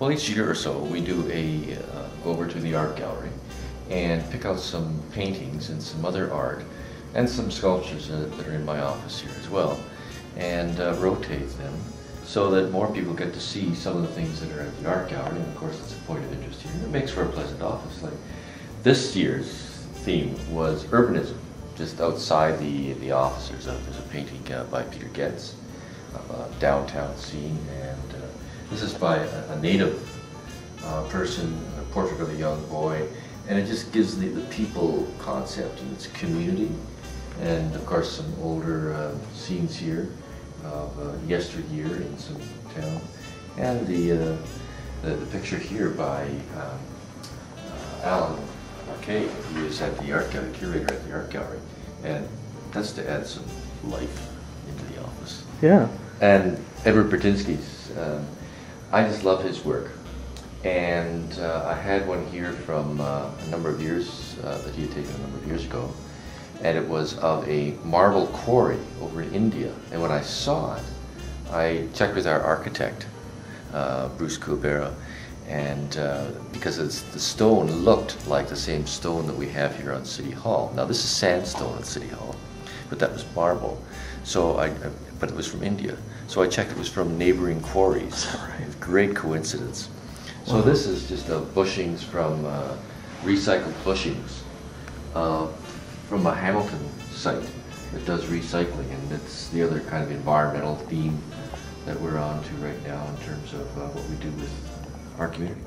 Well, each year or so, we do a uh, go over to the art gallery and pick out some paintings and some other art and some sculptures that are in my office here as well and uh, rotate them so that more people get to see some of the things that are at the art gallery and of course it's a point of interest here and it makes for a pleasant office. Like this year's theme was urbanism. Just outside the, the office there's a, there's a painting uh, by Peter Goetz a downtown scene and uh, this is by a, a native uh, person, a portrait of a young boy and it just gives the, the people concept and its community and of course some older uh, scenes here of uh, yesteryear in some town and the, uh, the, the picture here by um, uh, Allan MacKay who is at the art gallery, curator at the art gallery and that's to add some life into the office. Yeah. And Edward Burtynsky's, um, I just love his work. And uh, I had one here from uh, a number of years uh, that he had taken a number of years ago. And it was of a marble quarry over in India. And when I saw it, I checked with our architect, uh, Bruce Kuwabara, and uh, because the stone looked like the same stone that we have here on City Hall. Now this is sandstone at City Hall, but that was marble. So I, I but it was from India. So I checked it was from neighboring quarries. Right. Great coincidence. So wow. this is just a bushings from uh, recycled bushings uh, from a Hamilton site that does recycling, and it's the other kind of environmental theme that we're on to right now in terms of uh, what we do with our community.